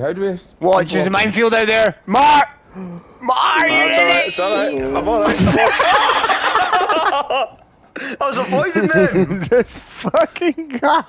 How do we? Watch, there's a minefield out there. Mark! Mark, you it's alright, it's alright. I'm alright. I was avoiding them. this fucking guy.